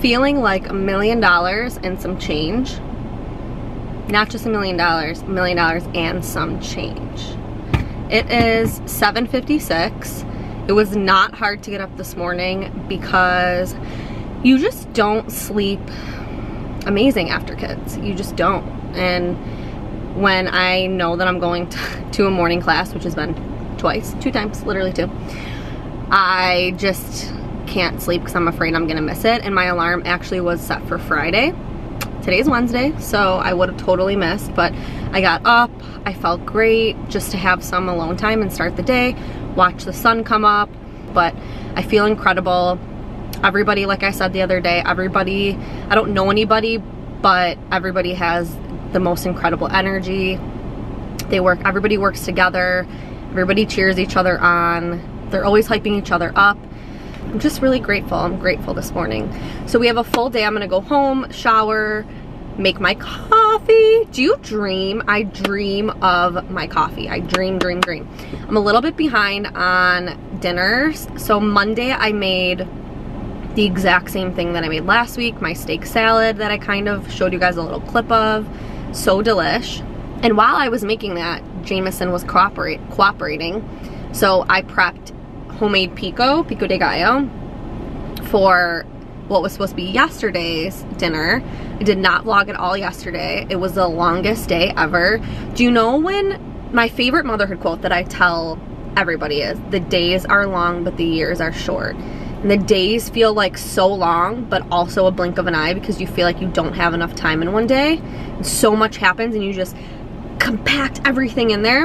feeling like a million dollars and some change. Not just a million dollars, a million dollars and some change. It is 7.56. It was not hard to get up this morning because you just don't sleep amazing after kids. You just don't. And when I know that I'm going to, to a morning class, which has been twice, two times, literally two, I just can't sleep because I'm afraid I'm gonna miss it. And my alarm actually was set for Friday. Today's Wednesday, so I would have totally missed, but I got up, I felt great just to have some alone time and start the day, watch the sun come up, but I feel incredible. Everybody, like I said the other day, everybody, I don't know anybody, but everybody has the most incredible energy. They work, everybody works together, everybody cheers each other on, they're always hyping each other up. I'm just really grateful. I'm grateful this morning. So we have a full day. I'm gonna go home, shower, make my coffee. Do you dream? I dream of my coffee. I dream, dream, dream. I'm a little bit behind on dinners. So Monday I made the exact same thing that I made last week, my steak salad that I kind of showed you guys a little clip of. So delish. And while I was making that, Jameson was cooperate, cooperating. So I prepped homemade pico, pico de gallo, for what was supposed to be yesterday's dinner. I did not vlog at all yesterday. It was the longest day ever. Do you know when my favorite motherhood quote that I tell everybody is, the days are long, but the years are short. And the days feel like so long, but also a blink of an eye because you feel like you don't have enough time in one day. And so much happens and you just compact everything in there.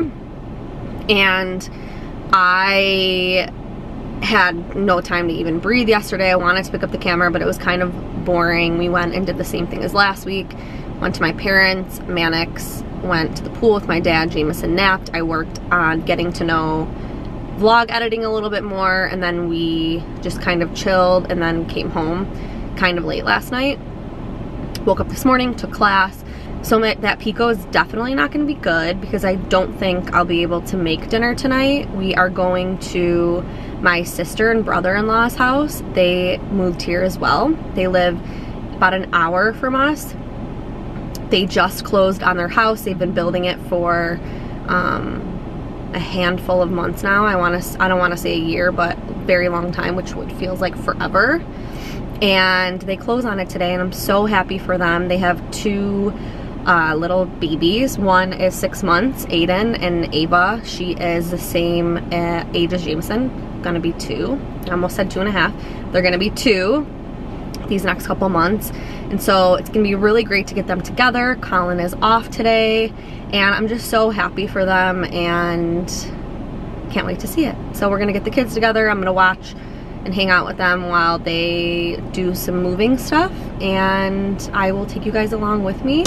And I had no time to even breathe yesterday. I wanted to pick up the camera, but it was kind of boring. We went and did the same thing as last week. Went to my parents, Mannix, went to the pool with my dad, Jameson napped. I worked on getting to know vlog editing a little bit more, and then we just kind of chilled and then came home kind of late last night. Woke up this morning, took class. So my, that pico is definitely not going to be good because I don't think I'll be able to make dinner tonight. We are going to my sister and brother-in-law's house. They moved here as well. They live about an hour from us. They just closed on their house. They've been building it for um, a handful of months now. I want to I don't want to say a year, but very long time, which feels like forever. And they close on it today and I'm so happy for them. They have two uh, little babies. One is six months, Aiden, and Ava. She is the same uh, age as Jameson gonna be two. I almost said two and a half. They're gonna be two these next couple months. And so it's gonna be really great to get them together. Colin is off today and I'm just so happy for them and can't wait to see it. So we're gonna get the kids together. I'm gonna watch and hang out with them while they do some moving stuff and I will take you guys along with me.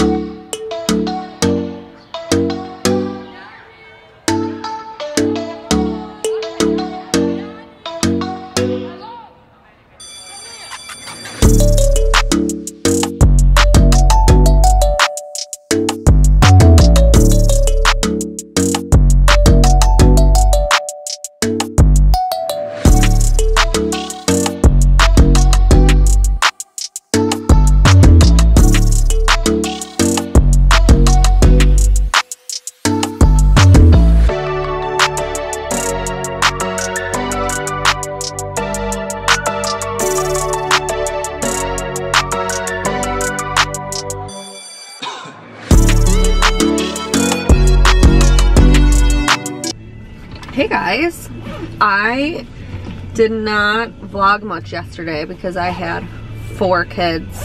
Did not vlog much yesterday because I had four kids.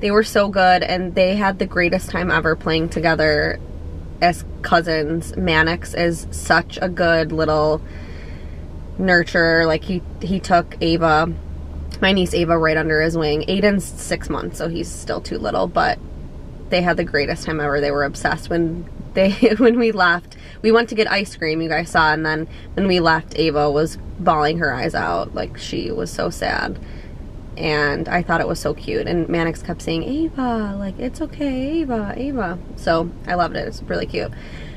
They were so good and they had the greatest time ever playing together as cousins. Mannix is such a good little nurturer. Like he, he took Ava, my niece Ava right under his wing. Aiden's six months, so he's still too little, but they had the greatest time ever. They were obsessed when they when we left we went to get ice cream you guys saw and then when we left ava was bawling her eyes out like she was so sad and i thought it was so cute and mannix kept saying ava like it's okay ava ava so i loved it it's really cute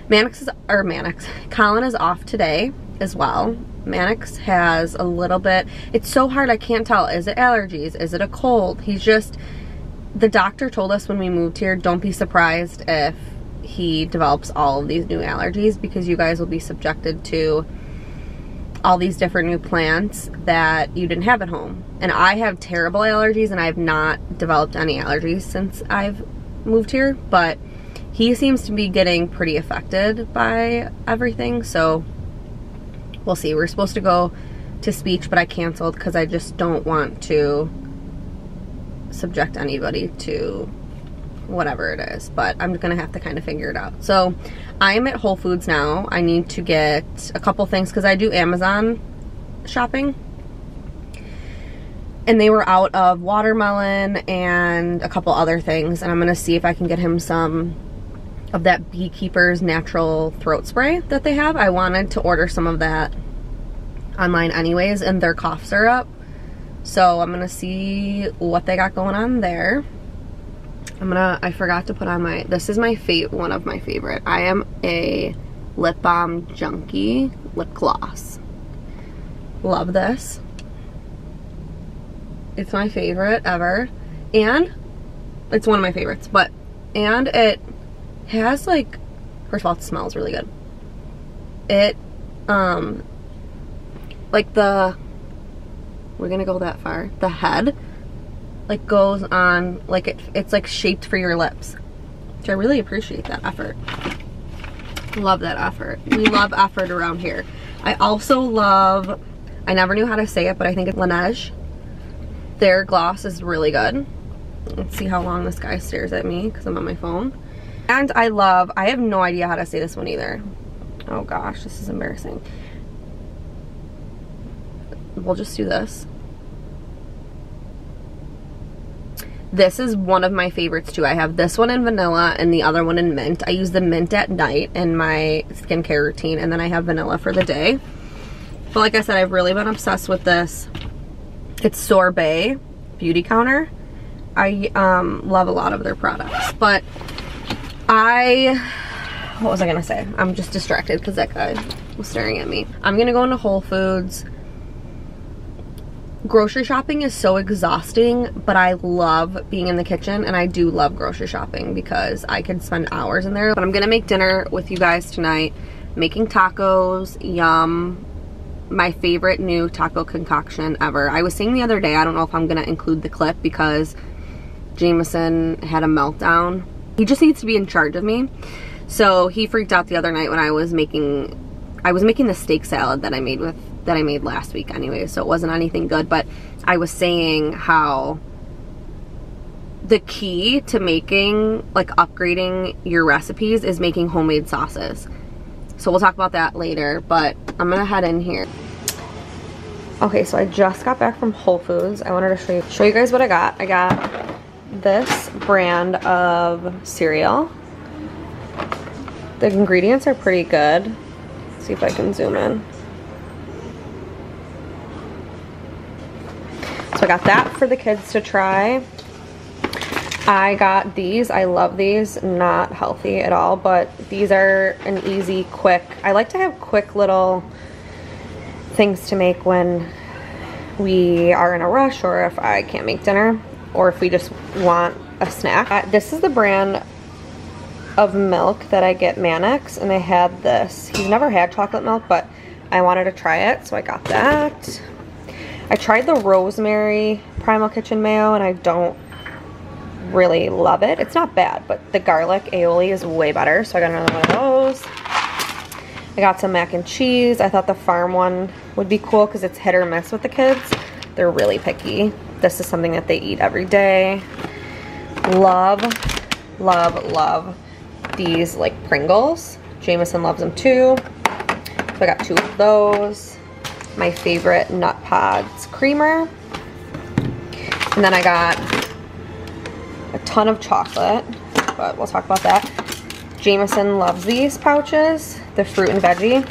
mannix is or mannix colin is off today as well Mannix has a little bit, it's so hard, I can't tell. Is it allergies? Is it a cold? He's just, the doctor told us when we moved here, don't be surprised if he develops all of these new allergies because you guys will be subjected to all these different new plants that you didn't have at home. And I have terrible allergies and I have not developed any allergies since I've moved here, but he seems to be getting pretty affected by everything. So we'll see. We're supposed to go to speech, but I canceled because I just don't want to subject anybody to whatever it is, but I'm gonna have to kind of figure it out. So I'm at Whole Foods now. I need to get a couple things because I do Amazon shopping. And they were out of watermelon and a couple other things. And I'm gonna see if I can get him some of that Beekeeper's natural throat spray that they have. I wanted to order some of that online anyways and their cough syrup. So I'm gonna see what they got going on there. I'm gonna, I forgot to put on my, this is my favorite, one of my favorite. I am a lip balm junkie lip gloss. Love this. It's my favorite ever. And it's one of my favorites, but, and it has like, first of all, it smells really good. It, um, like the, we're gonna go that far, the head like goes on like it, it's like shaped for your lips. Which I really appreciate that effort. Love that effort. We love effort around here. I also love I never knew how to say it but I think it's Laneige. Their gloss is really good. Let's see how long this guy stares at me because I'm on my phone. And I love I have no idea how to say this one either. Oh gosh this is embarrassing. We'll just do this This is one of my favorites too. I have this one in vanilla and the other one in mint. I use the mint at night in my skincare routine and then I have vanilla for the day. But like I said, I've really been obsessed with this. It's Sorbet Beauty Counter. I um, love a lot of their products. But I, what was I gonna say? I'm just distracted because that guy was staring at me. I'm gonna go into Whole Foods grocery shopping is so exhausting, but I love being in the kitchen and I do love grocery shopping because I can spend hours in there. But I'm gonna make dinner with you guys tonight, making tacos, yum, my favorite new taco concoction ever. I was saying the other day, I don't know if I'm gonna include the clip because Jameson had a meltdown. He just needs to be in charge of me. So he freaked out the other night when I was making, I was making the steak salad that I made with that I made last week anyway, so it wasn't anything good, but I was saying how the key to making, like upgrading your recipes is making homemade sauces. So we'll talk about that later, but I'm gonna head in here. Okay, so I just got back from Whole Foods. I wanted to show you, show you guys what I got. I got this brand of cereal. The ingredients are pretty good. Let's see if I can zoom in. So I got that for the kids to try. I got these. I love these. Not healthy at all, but these are an easy, quick. I like to have quick little things to make when we are in a rush or if I can't make dinner or if we just want a snack. Uh, this is the brand of milk that I get Mannix and they had this. He's never had chocolate milk, but I wanted to try it, so I got that. I tried the rosemary Primal Kitchen mayo and I don't really love it. It's not bad, but the garlic aioli is way better, so I got another one of those. I got some mac and cheese. I thought the farm one would be cool because it's hit or miss with the kids. They're really picky. This is something that they eat every day. Love, love, love these like Pringles. Jameson loves them too. So I got two of those my favorite Nut Pods creamer. And then I got a ton of chocolate, but we'll talk about that. Jameson loves these pouches, the fruit and veggie.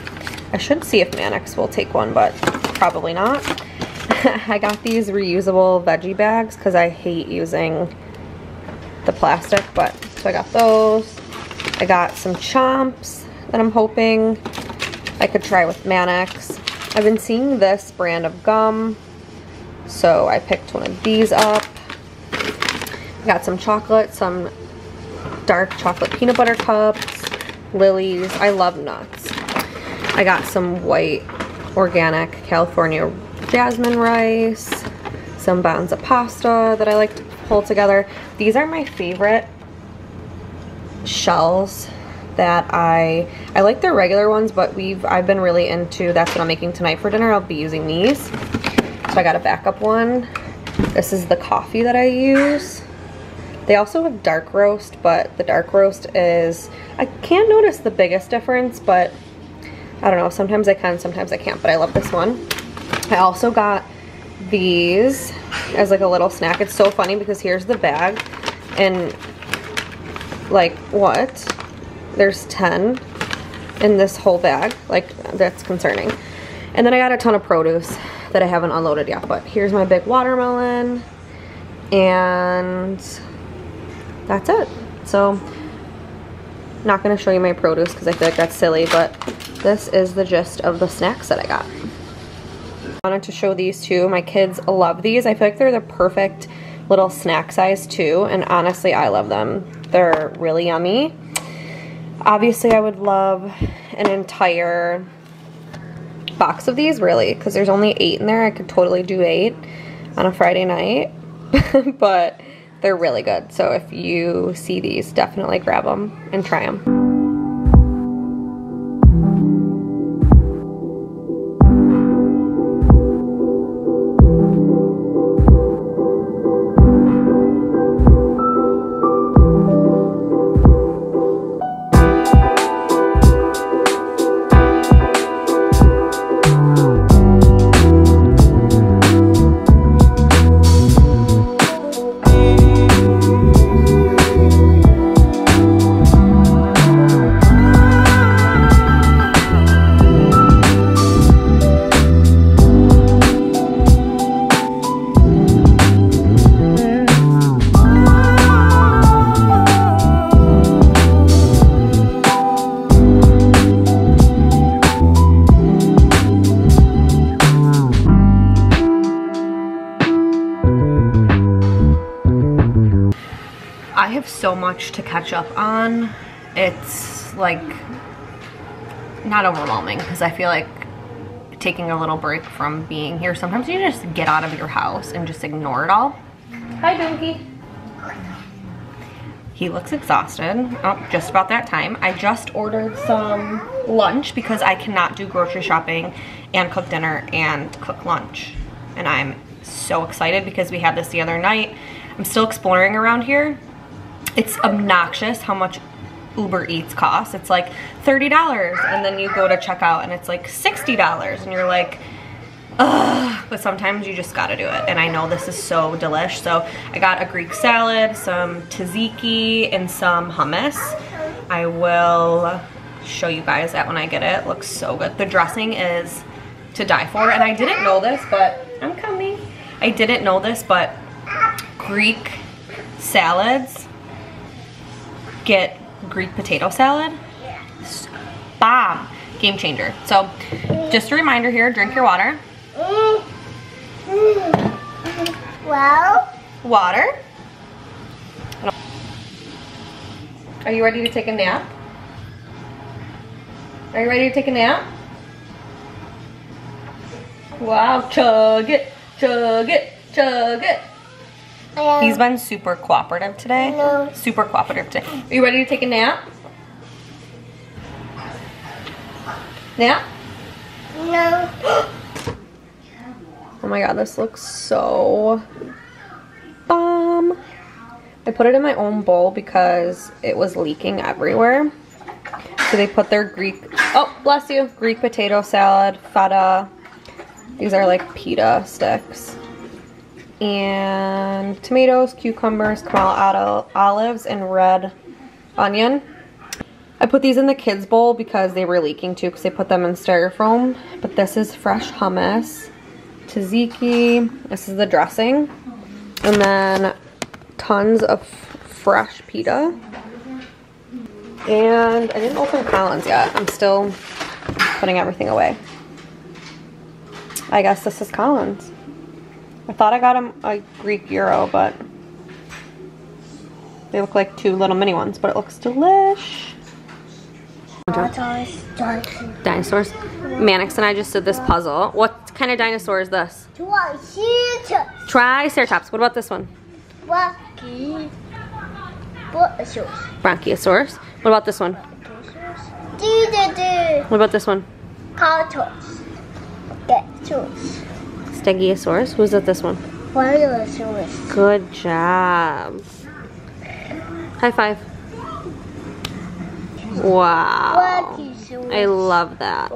I should see if Mannix will take one, but probably not. I got these reusable veggie bags because I hate using the plastic, but so I got those. I got some chomps that I'm hoping I could try with Mannix. I've been seeing this brand of gum, so I picked one of these up. Got some chocolate, some dark chocolate peanut butter cups, Lily's. I love nuts. I got some white organic California jasmine rice, some Banza pasta that I like to pull together. These are my favorite shells that I, I like the regular ones, but we've, I've been really into, that's what I'm making tonight for dinner. I'll be using these. So I got a backup one. This is the coffee that I use. They also have dark roast, but the dark roast is, I can't notice the biggest difference, but I don't know, sometimes I can, sometimes I can't, but I love this one. I also got these as like a little snack. It's so funny because here's the bag and like what? There's 10 in this whole bag. Like that's concerning. And then I got a ton of produce that I haven't unloaded yet, but here's my big watermelon and that's it. So not gonna show you my produce because I feel like that's silly, but this is the gist of the snacks that I got. I wanted to show these too. My kids love these. I feel like they're the perfect little snack size too, and honestly, I love them. They're really yummy. Obviously, I would love an entire box of these, really, because there's only eight in there. I could totally do eight on a Friday night, but they're really good. So if you see these, definitely grab them and try them. Much to catch up on. It's like not overwhelming because I feel like taking a little break from being here. Sometimes you just get out of your house and just ignore it all. Hi, Donkey. He looks exhausted. Oh, just about that time. I just ordered some lunch because I cannot do grocery shopping and cook dinner and cook lunch. And I'm so excited because we had this the other night. I'm still exploring around here it's obnoxious how much Uber Eats costs. It's like $30 and then you go to checkout and it's like $60 and you're like, ugh. But sometimes you just gotta do it. And I know this is so delish. So I got a Greek salad, some tzatziki, and some hummus. I will show you guys that when I get it. it looks so good. The dressing is to die for. And I didn't know this, but I'm coming. I didn't know this, but Greek salads get Greek potato salad. Bomb. Game changer. So, just a reminder here, drink your water. Well? Water. Are you ready to take a nap? Are you ready to take a nap? Wow, chug it, chug it, chug it. He's been super cooperative today. No. Super cooperative today. Are you ready to take a nap? Nap? No. oh my god, this looks so bomb. I put it in my own bowl because it was leaking everywhere. So they put their Greek, oh, bless you, Greek potato salad, feta. These are like pita sticks and tomatoes, cucumbers, Kalamata olives, and red onion. I put these in the kids bowl because they were leaking too because they put them in styrofoam. But this is fresh hummus, tzatziki, this is the dressing, and then tons of fresh pita. And I didn't open Colin's yet. I'm still putting everything away. I guess this is Colin's. I thought I got him a Greek gyro, but they look like two little mini ones, but it looks delish. Dinosaurs. Mannix and I just did this puzzle. What kind of dinosaur is this? Triceratops. Triceratops. What about this one? Brachiosaurus. Bronchiosaurus. What about this one? What about this one? Cartos. Stegosaurus. Who's at this one? Brontosaurus. Good job. High five. Wow. I love that.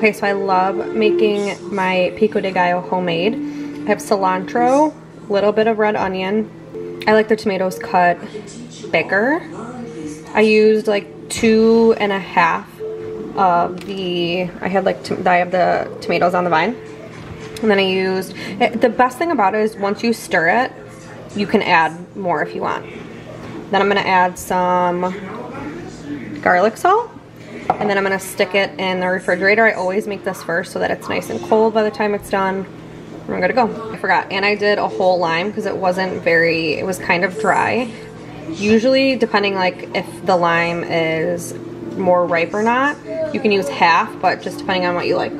Okay, so I love making my pico de gallo homemade. I have cilantro, a little bit of red onion. I like the tomatoes cut bigger. I used like two and a half of the, I had like, I have the tomatoes on the vine. And then I used, it, the best thing about it is once you stir it, you can add more if you want. Then I'm gonna add some garlic salt and then I'm gonna stick it in the refrigerator. I always make this first so that it's nice and cold by the time it's done. I'm gonna go. I forgot, and I did a whole lime because it wasn't very, it was kind of dry. Usually, depending like if the lime is more ripe or not, you can use half, but just depending on what you like.